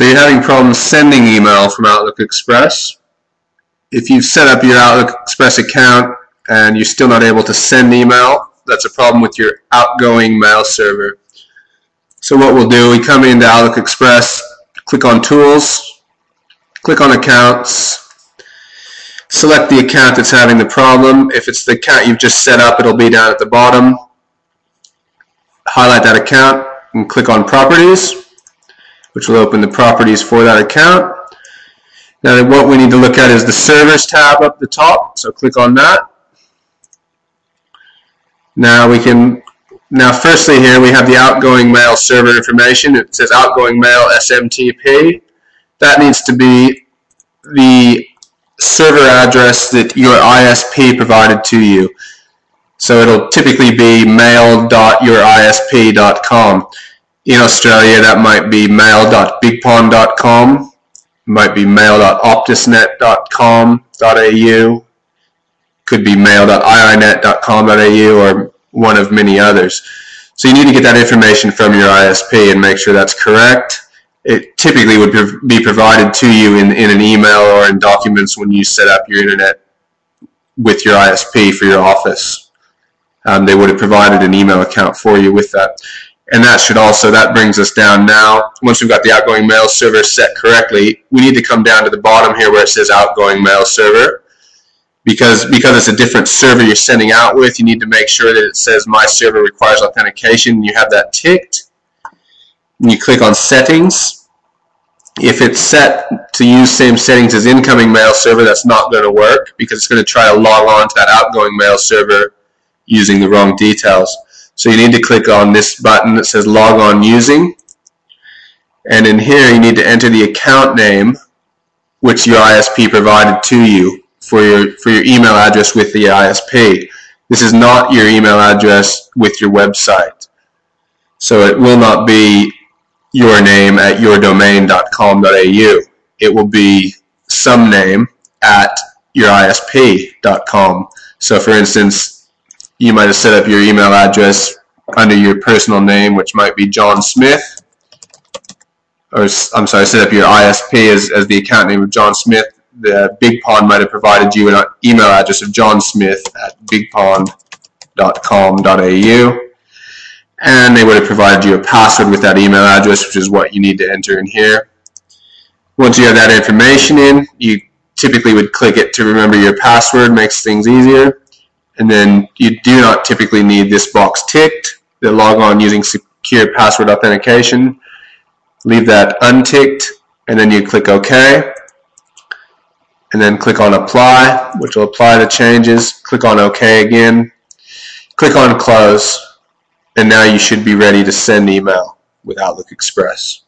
So you're having problems sending email from Outlook Express. If you've set up your Outlook Express account and you're still not able to send email, that's a problem with your outgoing mail server. So what we'll do, we come into Outlook Express, click on Tools, click on Accounts, select the account that's having the problem. If it's the account you've just set up, it'll be down at the bottom. Highlight that account and click on Properties which will open the properties for that account. Now what we need to look at is the servers tab up the top, so click on that. Now we can, now firstly here we have the outgoing mail server information. It says outgoing mail SMTP. That needs to be the server address that your ISP provided to you. So it'll typically be mail.yourisp.com in Australia, that might be mail.bigpond.com, might be mail.optusnet.com.au, could be mail.iinet.com.au, or one of many others. So you need to get that information from your ISP and make sure that's correct. It typically would be provided to you in, in an email or in documents when you set up your internet with your ISP for your office. Um, they would have provided an email account for you with that. And that should also, that brings us down now. Once we've got the outgoing mail server set correctly, we need to come down to the bottom here where it says outgoing mail server. Because, because it's a different server you're sending out with, you need to make sure that it says my server requires authentication. You have that ticked. You click on settings. If it's set to use same settings as incoming mail server, that's not going to work because it's going to try to log on to that outgoing mail server using the wrong details. So you need to click on this button that says log on using. And in here you need to enter the account name which your ISP provided to you for your, for your email address with the ISP. This is not your email address with your website. So it will not be your name at yourdomain.com.au. It will be some name at yourisp.com. So for instance, you might have set up your email address under your personal name, which might be John Smith, or I'm sorry, set up your ISP as, as the account name of John Smith. The Big Pond might have provided you an email address of John Smith at bigpond.com.au, and they would have provided you a password with that email address, which is what you need to enter in here. Once you have that information in, you typically would click it to remember your password, makes things easier. And then you do not typically need this box ticked, the log on using secure password authentication. Leave that unticked, and then you click OK. And then click on Apply, which will apply the changes. Click on OK again. Click on Close, and now you should be ready to send email with Outlook Express.